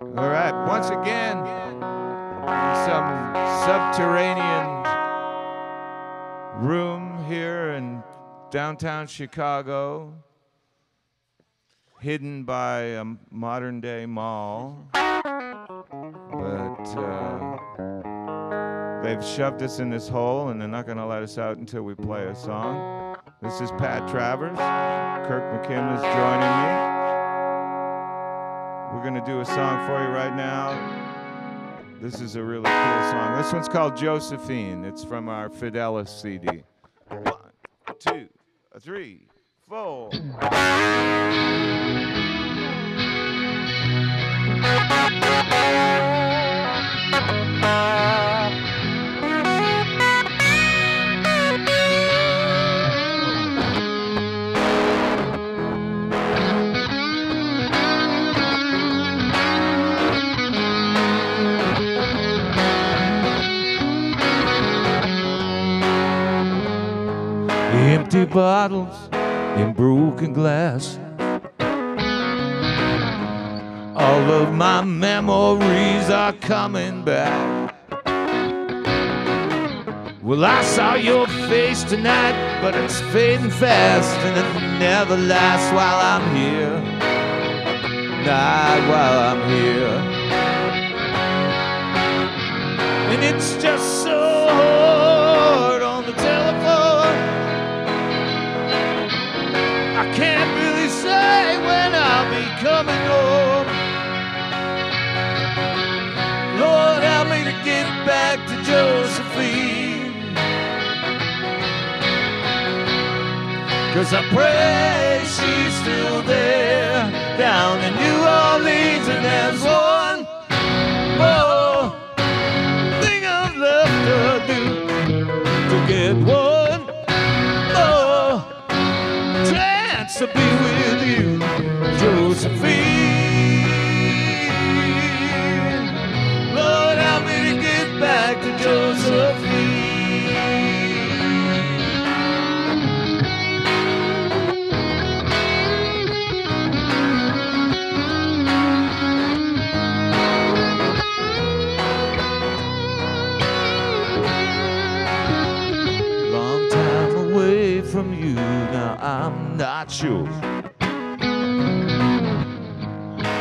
All right, once again, some subterranean room here in downtown Chicago, hidden by a modern day mall. But uh, they've shoved us in this hole and they're not going to let us out until we play a song. This is Pat Travers. Kirk McKim is joining me. We're going to do a song for you right now. This is a really cool song. This one's called Josephine. It's from our Fidelis CD. One, two, three, four. Empty bottles and broken glass. All of my memories are coming back. Well, I saw your face tonight, but it's fading fast, and it never lasts while I'm here. Not while I'm here. And it's just so coming home. Lord, help me to get back to Josephine. Cause I pray she's still there down in New Orleans, and there's one more thing I've left to do to get one more chance to be I'm not sure.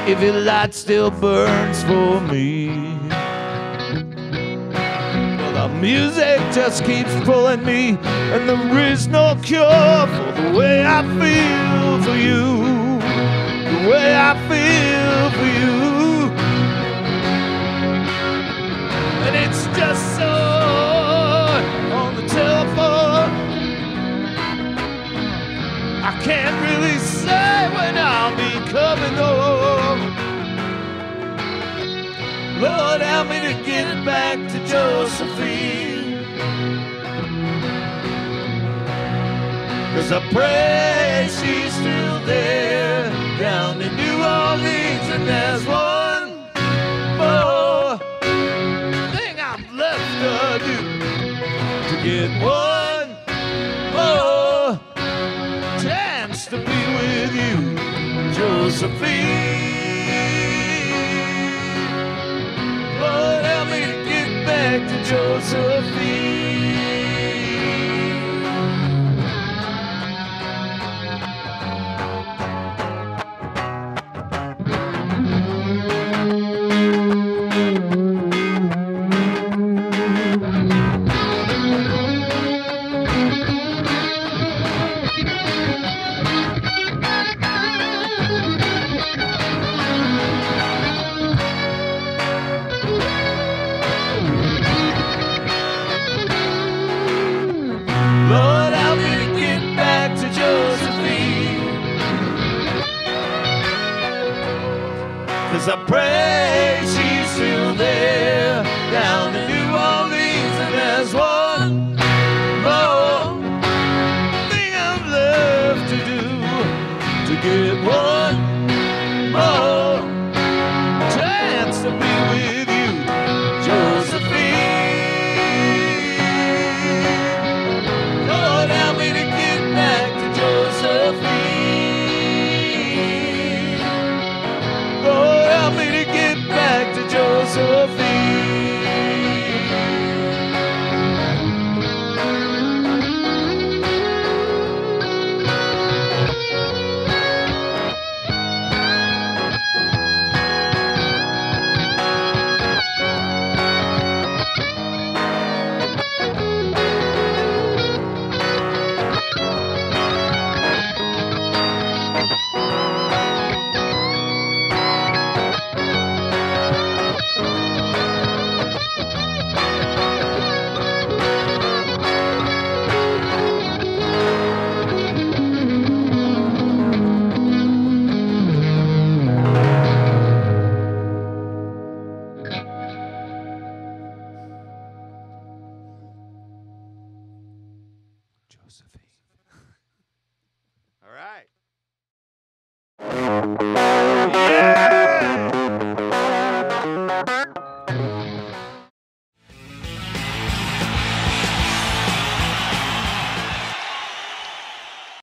If your light still burns for me. Well, the music just keeps pulling me, and there is no cure for the way I feel for you. The way I feel for you. And it's just so Lord, help me to get back to Josephine. Cause I pray she's still there down in New Orleans, and there's one more thing I've left to do to get one more chance to be with you, Josephine. To Cause I